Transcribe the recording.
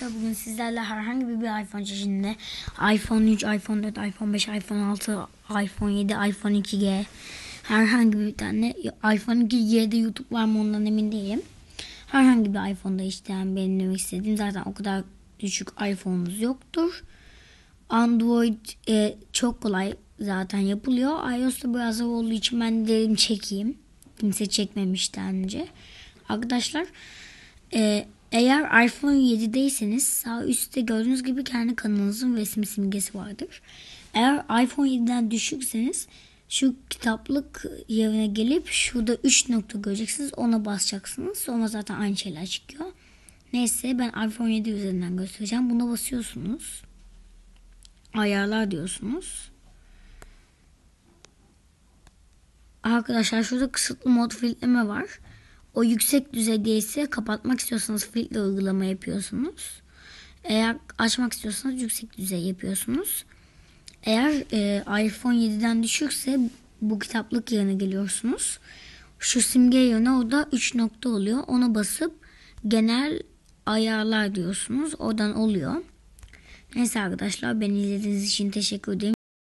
Bugün sizlerle herhangi bir iPhone çeşidinde iPhone 3, iPhone 4, iPhone 5, iPhone 6, iPhone 7, iPhone 2G herhangi bir tane iPhone 2G'de YouTube var mı ondan emin değilim. Herhangi bir iPhone'da işte benim demek istediğim zaten o kadar düşük iPhone'umuz yoktur. Android e, çok kolay zaten yapılıyor. iOS'ta biraz zor olduğu için ben de dedim çekeyim. Kimse çekmemişti önce. Arkadaşlar e, eğer iPhone 7'deyseniz sağ üstte gördüğünüz gibi kendi kanalınızın resmi simgesi vardır. Eğer iPhone 7'den düşükseniz şu kitaplık yerine gelip şurada 3 nokta göreceksiniz. Ona basacaksınız. Sonra zaten aynı şeyler çıkıyor. Neyse ben iPhone 7 üzerinden göstereceğim. Buna basıyorsunuz. Ayarlar diyorsunuz. Arkadaşlar şurada kısıtlı mod filtreleme var. O yüksek düzeyde ise kapatmak istiyorsanız filtre uygulama yapıyorsunuz. Eğer açmak istiyorsanız yüksek düzey yapıyorsunuz. Eğer e, iPhone 7'den düşükse bu kitaplık yerine geliyorsunuz. Şu simge yerine orada 3 nokta oluyor. Ona basıp genel ayarlar diyorsunuz. Oradan oluyor. Neyse arkadaşlar beni izlediğiniz için teşekkür ederim.